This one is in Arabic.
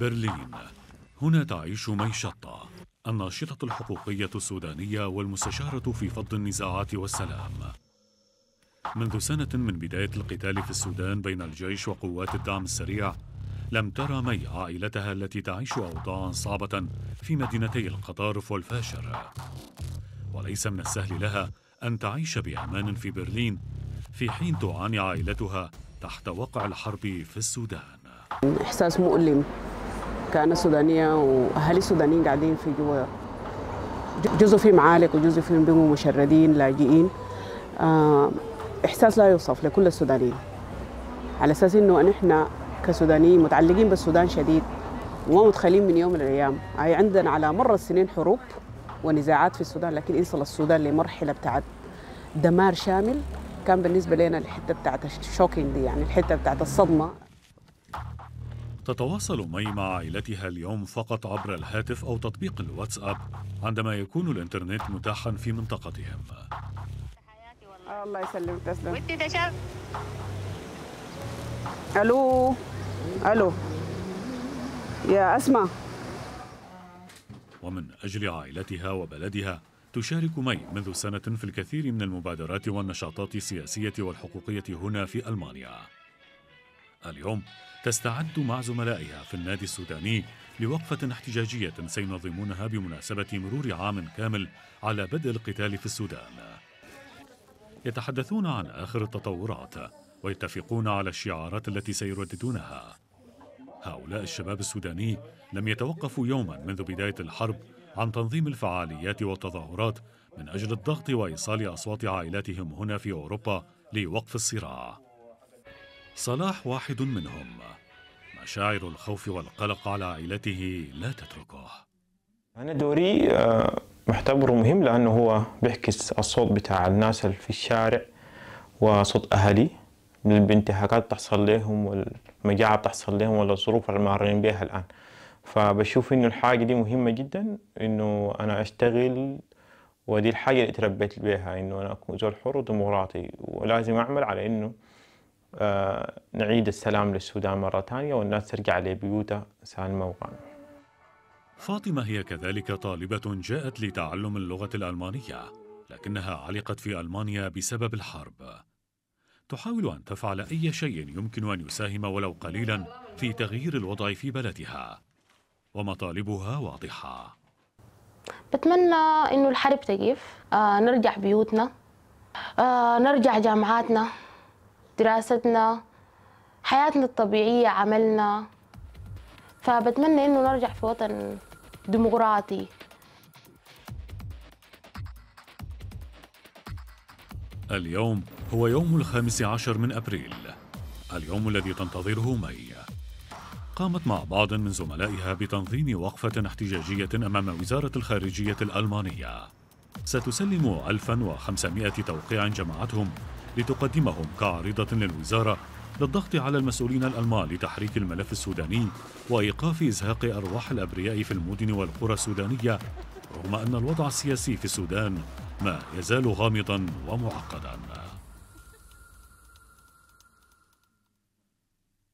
برلين. هنا تعيش مي شطة الناشطة الحقوقية السودانية والمستشارة في فض النزاعات والسلام. منذ سنة من بداية القتال في السودان بين الجيش وقوات الدعم السريع لم ترى مي عائلتها التي تعيش أوضاعا صعبة في مدينتي القطارف والفاشر. وليس من السهل لها أن تعيش بأمان في برلين في حين تعاني عائلتها تحت وقع الحرب في السودان. إحساس مؤلم. كأنا سودانية وأهالي السودانيين قاعدين في جوا جزء فيهم عالق وجزء فيهم بيقوا مشردين لاجئين. آه، إحساس لا يوصف لكل السودانيين. على أساس إنه نحن كسودانيين متعلقين بالسودان شديد وما متخيلين من يوم من الأيام أي عندنا على مر السنين حروب ونزاعات في السودان لكن يصل السودان لمرحلة بتاعت دمار شامل. كان بالنسبة لنا الحتة بتاعت ال shocking دي يعني الحتة بتاعت الصدمة. تتواصل مي مع عائلتها اليوم فقط عبر الهاتف أو تطبيق الواتساب عندما يكون الإنترنت متاحا في منطقتهم. الله يسلمك تسلم. ودي ده شاب؟ ألو؟ ألو. يا أسماء. ومن أجل عائلتها وبلدها تشارك مي منذ سنة في الكثير من المبادرات والنشاطات السياسية والحقوقية هنا في ألمانيا. اليوم تستعد مع زملائها في النادي السوداني لوقفة احتجاجية سينظمونها بمناسبة مرور عام كامل على بدء القتال في السودان. يتحدثون عن آخر التطورات ويتفقون على الشعارات التي سيرددونها. هؤلاء الشباب السوداني لم يتوقفوا يوما منذ بداية الحرب عن تنظيم الفعاليات والتظاهرات من أجل الضغط وإيصال أصوات عائلاتهم هنا في أوروبا لوقف الصراع. صلاح واحد منهم. مشاعر الخوف والقلق على عائلته لا تتركه. أنا دوري آه، محتبره مهم لأنه هو بيحكس الصوت بتاع الناس اللي في الشارع وصوت أهلي. من الانتهاكات بتحصل لهم والمجاعة بتحصل لهم ولا الظروف اللي مارين بها الآن. فبشوف إنه الحاجة دي مهمة جدا إنه أنا أشتغل ودي الحاجة اللي تربيت بها إنه أنا أكون زول حر وديمقراطي. ولازم أعمل على إنه نعيد السلام للسودان مرة ثانية والناس ترجع لبيوتها سالمة وغانمة فاطمة هي كذلك طالبة جاءت لتعلم اللغة الألمانية لكنها علقت في ألمانيا بسبب الحرب. تحاول أن تفعل أي شيء يمكن أن يساهم ولو قليلا في تغيير الوضع في بلدها ومطالبها واضحة. بتمنى إنه الحرب تقف آه نرجع بيوتنا آه نرجع جامعاتنا. دراستنا حياتنا الطبيعية عملنا. فبتمنى إنه نرجع في وطن ديمقراطي. اليوم هو يوم الخامس عشر من أبريل. اليوم الذي تنتظره مي. قامت مع بعض من زملائها بتنظيم وقفة احتجاجية أمام وزارة الخارجية الألمانية. ستسلم 1500 توقيع جمعتهم لتقدمهم كعارضة للوزارة للضغط على المسؤولين الألمان لتحريك الملف السوداني وإيقاف إزهاق أرواح الأبرياء في المدن والقرى السودانية رغم أن الوضع السياسي في السودان ما يزال غامضا ومعقدا.